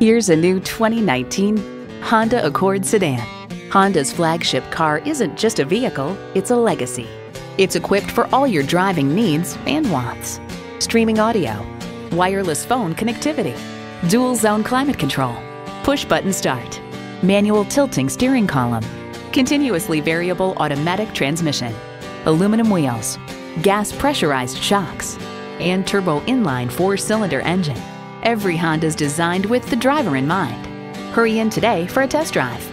Here's a new 2019 Honda Accord sedan. Honda's flagship car isn't just a vehicle, it's a legacy. It's equipped for all your driving needs and wants. Streaming audio, wireless phone connectivity, dual zone climate control, push button start, manual tilting steering column, continuously variable automatic transmission, aluminum wheels, gas pressurized shocks, and turbo inline four cylinder engine. Every Honda is designed with the driver in mind. Hurry in today for a test drive.